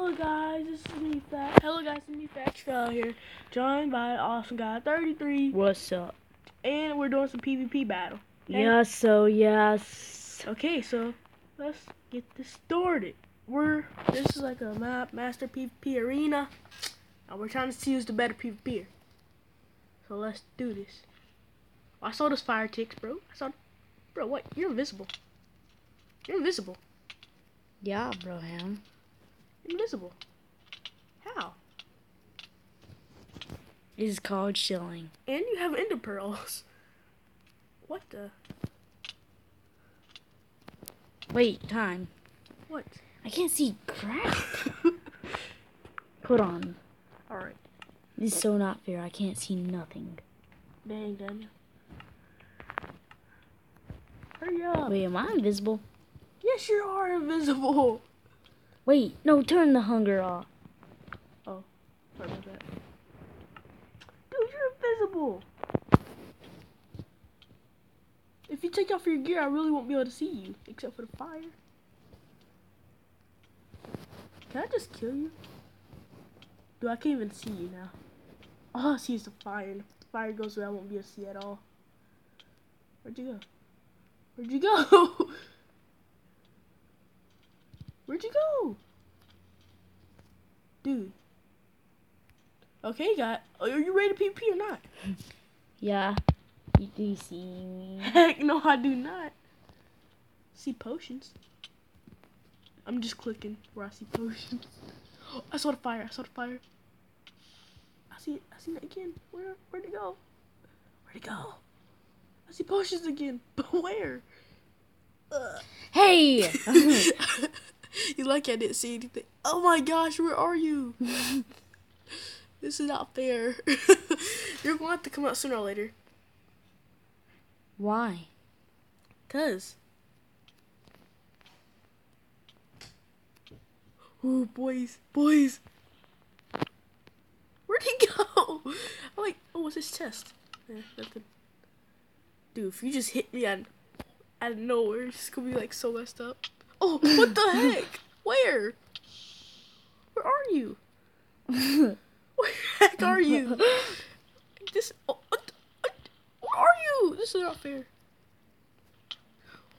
Hello guys, this is me Fat. Hello guys, it's me Fat Trail here, joined by Awesome Guy 33, What's up? and we're doing some PvP battle. Okay? Yes, so yes. Okay, so let's get this started. We're this is like a map master PvP arena, and we're trying to see who's the better PvPer. So let's do this. Oh, I saw those fire ticks, bro. I saw, bro. What? You're invisible. You're invisible. Yeah, bro, ham. Invisible. How? It is called chilling. And you have ender pearls. What the? Wait, time. What? I can't see crap. Put on. Alright. This is so not fair. I can't see nothing. Dang, Daniel. Hurry up. Wait, am I invisible? Yes, you are invisible. Wait, no, turn the hunger off. Oh, sorry about that. Dude, you're invisible. If you take off your gear, I really won't be able to see you, except for the fire. Can I just kill you? Dude, I can't even see you now. All I see is the fire, and if the fire goes away, I won't be able to see at all. Where'd you go? Where'd you go? Where'd you go? Dude. Okay, got. Are you ready to PP or not? Yeah. You do see me. Heck no, I do not. See potions. I'm just clicking where I see potions. I saw the fire. I saw the fire. I see it. I see it again. Where? Where'd it go? Where'd it go? I see potions again. But where? Ugh. Hey! you like I didn't see anything. Oh my gosh, where are you? this is not fair. You're going to have to come out sooner or later. Why? Cause. Oh, boys, boys. Where'd he go? I'm like, oh, what's his chest? Eh, nothing. Dude, if you just hit me out, out of nowhere, it's gonna be like so messed up. Oh, what the heck? Where? Where are you? Where the heck are you? This. Oh, what, what, where are you? This is not fair.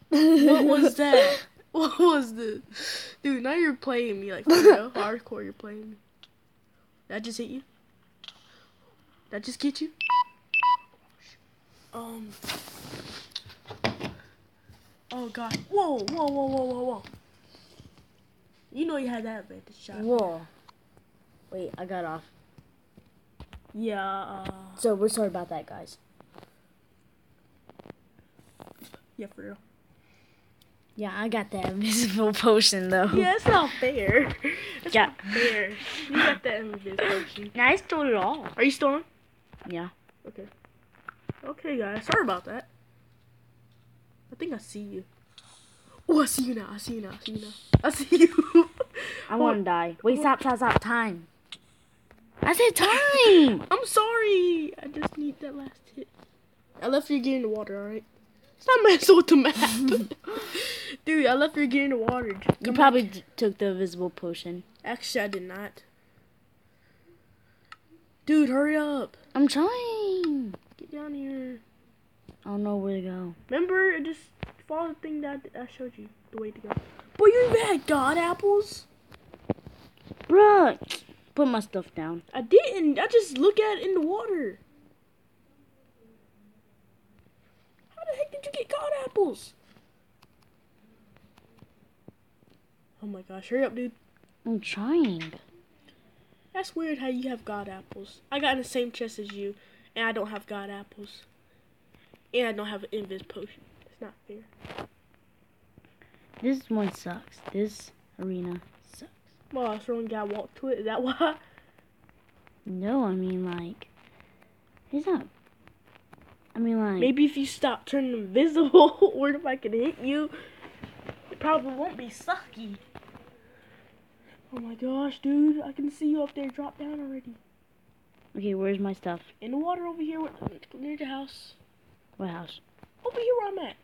What was that? What was this? Dude, now you're playing me like. Hardcore, you're playing me. That just hit you? That just get you? Um. Oh god. Whoa, whoa, whoa, whoa, whoa, whoa. You know you had that advantage shot. Whoa. Wait, I got off. Yeah, uh. So we're sorry about that, guys. Yeah, for real. Yeah, I got that invisible potion though. Yeah, it's not fair. It's Yeah. not fair. You got that invis potion. I stole it all. Are you still on? Yeah. Okay. Okay, guys. Sorry about that. I think I see you. Oh, I see you now. I see you now. I see you now. I see you. I want to die. Wait, oh. stop, stop, stop. Time. I said time. I'm sorry. I just need that last hit. I left your gear in the water, alright? Stop messing with the map. Dude, I left your gear in the water. Just you probably d- took the invisible potion. Actually, I did not. Dude, hurry up. I'm trying. Get down here. I don't know where to go. Remember, just follow the thing that I showed you. The way to go. Boy, you even had god apples? Bruh, put my stuff down. I didn't. I just look at it in the water. How the heck did you get god apples? Oh my gosh, hurry up, dude. I'm trying. That's weird how you have god apples. I got in the same chest as you, and I don't have god apples. And I don't have an invis potion. It's not fair. This one sucks. This arena sucks. Well, someone got to walk to it. Is that why? No, I mean like, it's not. I mean like. Maybe if you stop turning invisible, or if I can hit you, it probably won't be sucky. Oh my gosh, dude! I can see you up there. Drop down already. Okay, where's my stuff? In the water over here, near the house. What house? Over here where I'm at.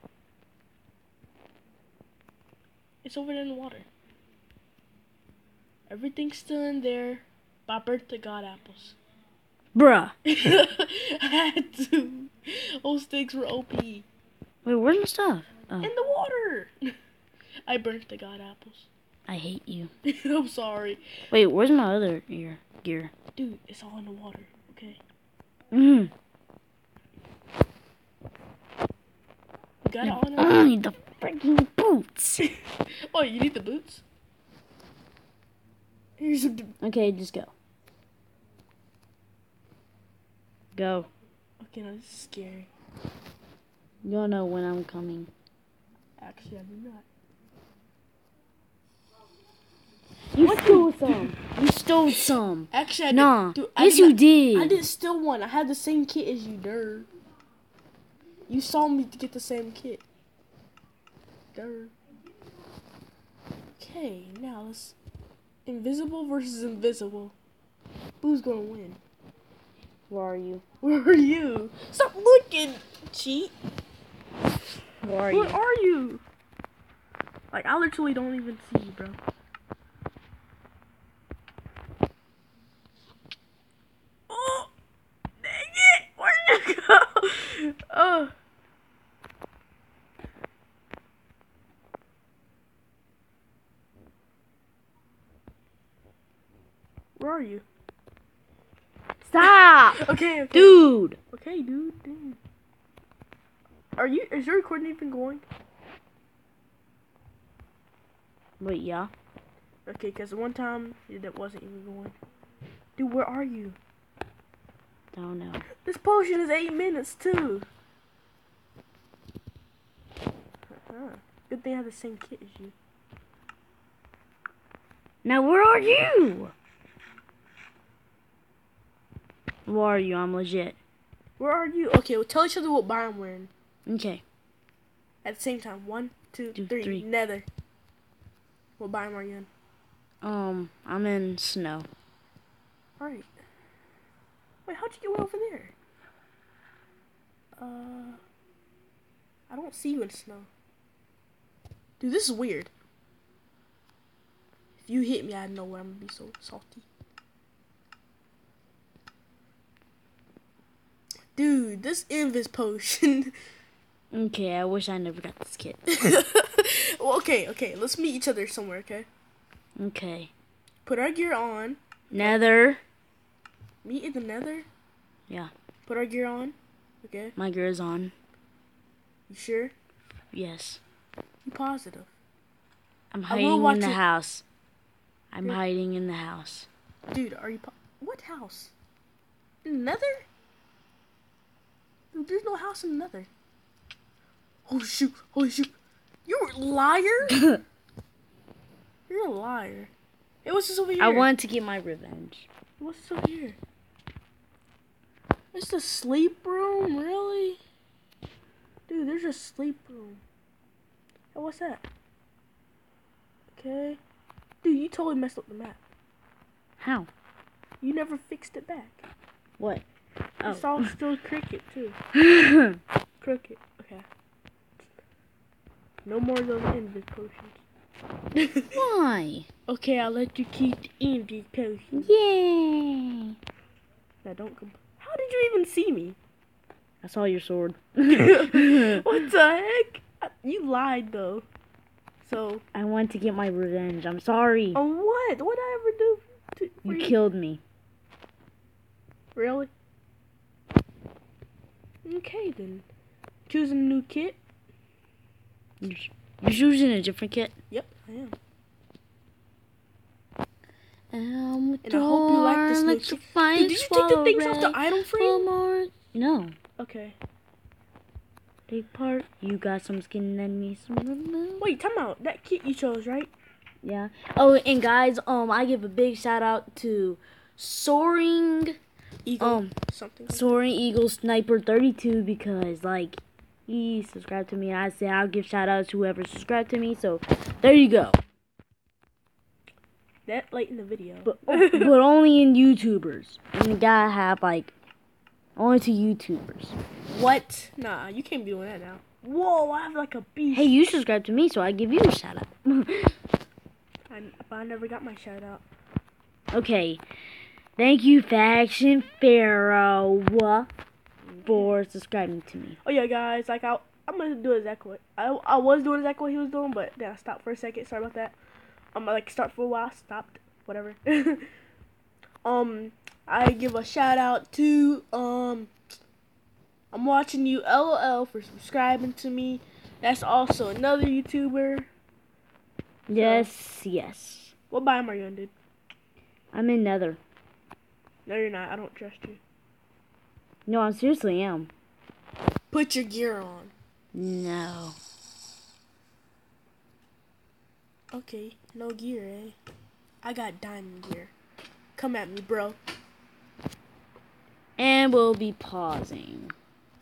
It's over there in the water. Everything's still in there. But I burnt the god apples. Bruh. I had to. Those sticks were OP. In Wait, where's my stuff? Oh, the water. I burnt the god apples. I hate you. I'm sorry. Wait, where's my other gear? Gear. Dude, it's all in the water, okay? Mm. Got it all in I need the freaking boots. Oh, you need the boots? Here's some. Okay, just go. Go. Okay, no, this is scary. You'll know when I'm coming. Actually, I do not. You stole some. You stole some. Actually, I Nah. did. Dude, I yes, did you not- did. I did steal one. I had the same kit as you, der. You saw me to get the same kit. Der. Okay, now let's. Invisible versus invisible. Who's gonna win? Where are you? Where are you? Stop looking, cheat. Where are Where you? are you? Like, I literally don't even see you, bro. Oh, dang it! Where'd you go? Oh. Where are you? Stop, Okay, okay. dude. Okay, dude, dude. Are you? Is your recording even going? Wait, yeah. Okay, because one time it wasn't even going. Dude, where are you? Don't know. This potion is eight minutes too. Uh-huh. Good thing I have the same kit as you. Now, where are you? Where are you? I'm legit. Where are you? Okay, well, tell each other what biome we're in Okay. at the same time. One, two, Two, three. three. Nether. What biome are you in? Um, I'm in snow. All right. Wait, how'd you get over there? Uh, I don't see you in snow. Dude, this is weird. If you hit me I know nowhere, I'm gonna be so salty. Dude, this Invis potion. Okay, I wish I never got this kit. well, okay, okay. Let's meet each other somewhere, okay? Okay. Put our gear on. Nether. Meet in the nether. Yeah. Put our gear on. Okay. My gear is on. You sure? Yes. You positive? I'm hiding in the it- house. I'm hiding in the house. Dude, are you po- what house? In the nether? There's no house in the nether. Oh shoot! Holy shoot! You're a liar! You're a liar. It was this over here? I wanted to get my revenge. What's this over here? It's the sleep room, really? Dude, there's a sleep room. Hey, what's that? Okay. Dude, you totally messed up the map. How? You never fixed it back. What? It's Oh. all still cricket too. Cricket. Okay. No more of those invis potions. Why? okay, I'll let you keep the invis potions. Yay! Now don't compl- How did you even see me? I saw your sword. what the heck? Uh, You lied though. So I want to get my revenge. I'm sorry. on what? What did I ever do? To, for you killed me. Really? Okay then. Choosing a new kit. You're choosing a different kit. Yep, I am. Um, And I hope you like this new kit. Dude, did you take the things off the item frame? No. Okay. Take part. You got some skin and me some. Wait, time out. That kit you chose, right? Yeah. Oh, and guys, um, I give a big shout out to Soaring, Eagle. um, something. Soaring Eagle Sniper 32 because like he subscribed to me. and I said I'll give shout outs to whoever subscribed to me. So there you go. That late in the video. But but only in YouTubers. And you gotta have like only to YouTubers. what? Nah, you can't be doing that now. Whoa, I have like a beast. Hey, you subscribed to me, so I give you a shout out. I, I never got my shout out. Okay. Thank you, Faction Pharaoh, for subscribing to me. Oh yeah, guys. Like I, I'm gonna do exactly what I, I was doing exactly what he was doing, but then I stopped for a second. Sorry about that. I'm gonna like start for a while, stopped, whatever. um, I give a shout out to um. I'm watching you, LOL, for subscribing to me. That's also another YouTuber. Yes, yes. What biome are you in, dude? I'm in Nether. No, you're not. I don't trust you. No, I seriously am. Put your gear on. No. Okay, no gear, eh? I got diamond gear. Come at me, bro. And we'll be pausing.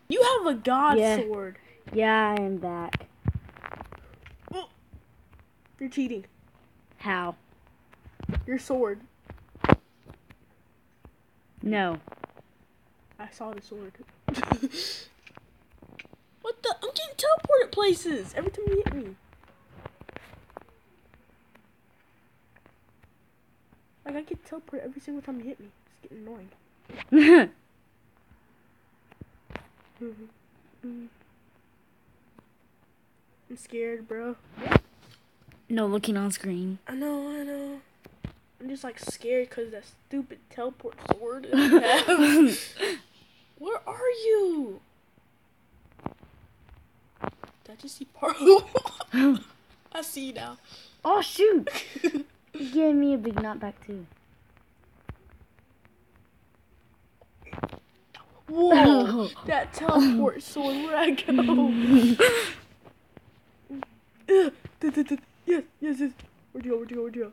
You have a god Yeah. sword. Yeah, I am back. You're cheating. How? Your sword. No. I saw the sword. what the? I'm getting teleported places every time you hit me. Like I get teleported every single time you hit me. It's getting annoying. I'm scared, bro. no looking on screen. I know, I know. I'm just like scared because that stupid teleport sword. that you have. Where are you? Did I just see part? I see you now. oh shoot! You gave me a big knockback too. Whoa! that teleport sword. Where'd I go? Yes, yes, yes. Where'd you go? Where'd you go? Where'd you go?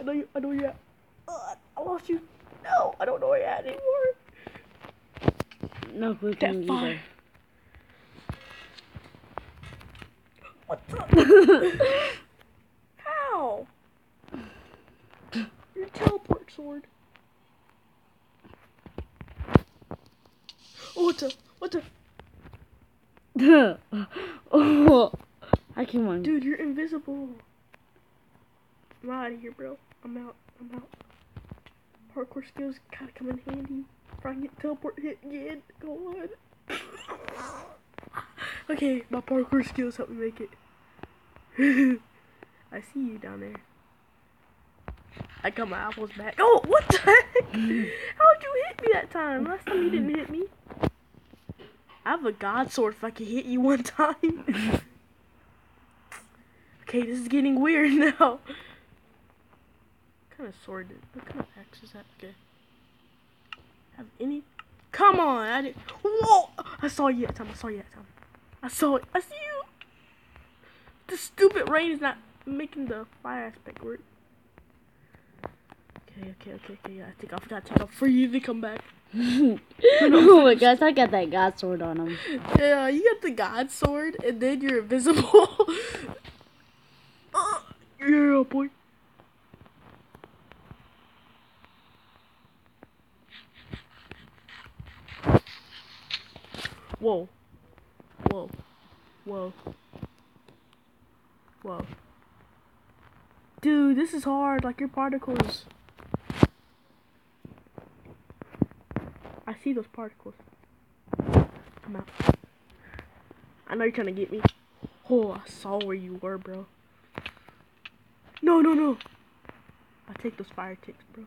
I know you. I know you're at. Ugh, I lost you. No, I don't know where you're at anymore. No That clicking fire. either. What the? How? Your teleport sword. Oh, what the? What the? oh, I can one. Dude, you're invisible. I'm out of here, bro. I'm out. I'm out. Parkour skills gotta come in handy. If I get teleport hit again, go on. okay, my parkour skills help me make it. I see you down there. I got my apples back. Oh, what the heck? How'd you hit me that time? Last time you didn't hit me. I have a god sword if I can hit you one time. okay, this is getting weird now. What kind of sword? What kind of axe is that? Okay. Have any? Come on! I did. Whoa! I saw you that time. I saw you that time. I saw it. I see you. The stupid rain is not making the fire aspect work. Okay, okay, okay, okay. Yeah, I think I forgot to take off for you to come back. oh my gosh, I got that god sword on him. Yeah, you got the god sword, and then you're invisible. uh, yeah, boy. Whoa. Whoa. Whoa. Whoa. Dude, this is hard, like your particles. I see those particles. I'm out. I know you're trying to get me. Oh, I saw where you were, bro. No, no, no. I take those fire ticks, bro.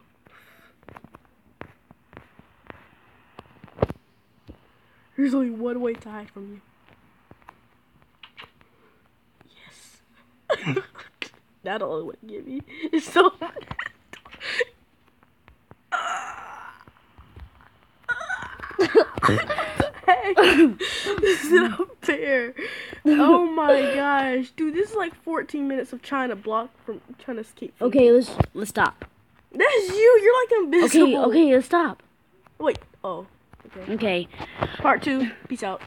There's only one way to hide from you. Yes. That'll only what get me. It's so Hey, this is not fair. Oh my gosh, dude, this is like 14 minutes of trying to block from trying to escape. From Okay, let's let's stop. That's you. You're like invisible. Okay, okay, let's stop. Wait. Oh. Okay. Okay. Part two. Peace out.